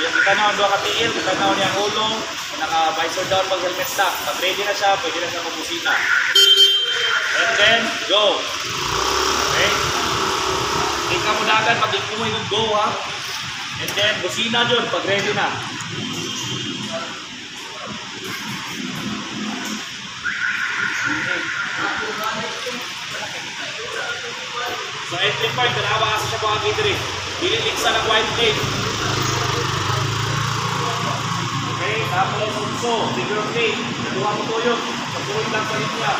yung gitanaw doon ka tiil, gitanaw niya ang ulo, naka-visor down pag helmet na. Pag ready na siya, pwede na siya magbusina. And then, go. Okay? Hindi ka mo na agad pag mo yung go ha. And then, busina dyan pag ready na. Sa entry point, tanawa sa siya mga gitri. Dililig sa ng white tape. Okay, tapos unso, figure of eight. Naduha mo tuyok. Pagtuloy lang sa linya.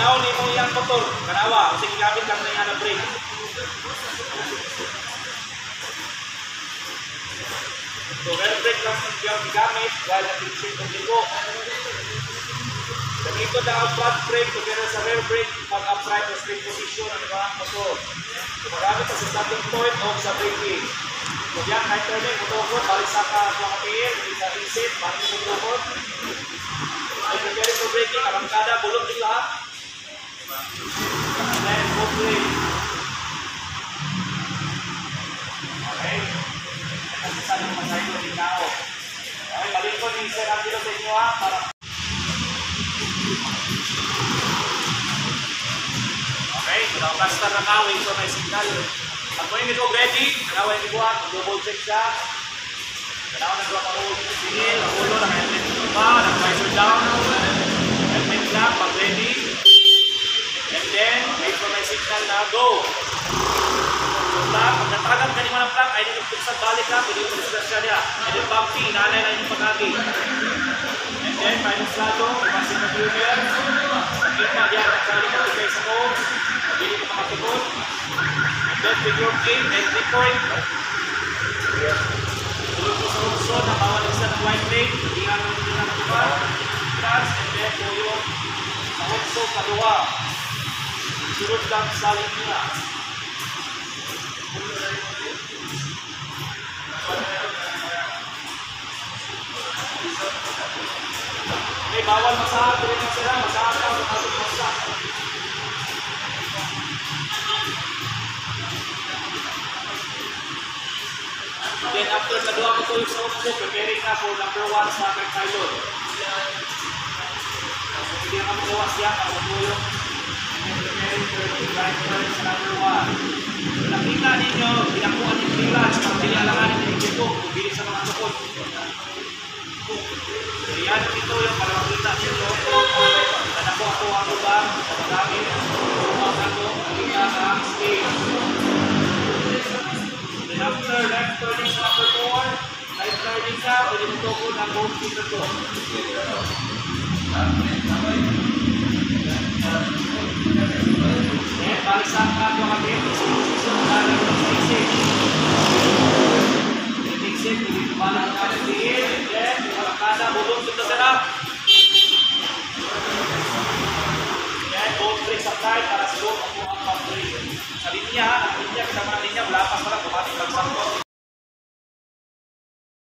Ginaw ni mo iyang motor, kanawa, kasi gamit lang na yan ang brake. So, rear brake lang yung gamit dahil natin ng ligo. Dito na ang front brake together sa rear brake pag upright o straight position ang mga motor. Gumagamit ka sa starting point o sa braking. So yan, kahit turning, motor balik sa ka sa kapiin, hindi sa isip, balik sa motor. Ay, preparing for braking, arangkada, bulog din lahat. And then, full brake. Okay? Kasi sa nang masay ko din. Okay, balik ko ni Sir Angelo sa inyo ha, para Okay, kalau basta na kawin so may signal. Mo yung ito ready, kanawa yung ibuhat, double check siya. Kanawa na dua paro singil, ang ulo, naka-helmet pa, naka-visor down, signal na go. Plug, pag natagan ka mga plug, ay nito sa balik ka, pwede yung disgrasya niya. And then, bumpy, inanay na yung pagkagi. And then, final slado, imasin na tuner. Kita dia nak cari satu guys ko. Jadi kita makikot. And then figure game, entry point. Tulog ko sa uso na bawal isa ng white lane. Hindi nga naman nila natuwa. Trans and then tuyo sa uso kadua. Sunod lang sa linya. Eh, bawal masahat. Tuloy na sila. Masahat ka. Masahat masahat. Then after sa duwa ko tuloy sa upo, preparing na for number one sa aking pilot. Hindi na magawa siya para matulong. Sa number one. Nakita ninyo, pinakuha ni Clearance, pag pinalangan ni Dito, kung bilis sa mga tukod. So, yan ito yung para makita niyo ito. Tanako ako ako ba sa gamit. Sumak ako, nakita ang stage. Then after left turning sa number 4, right turning pwede mo ito kung ang home speaker ko. Then, exit, hindi tumalang ka ng diin, kalakada, bulong dito. Then, both brake. Sa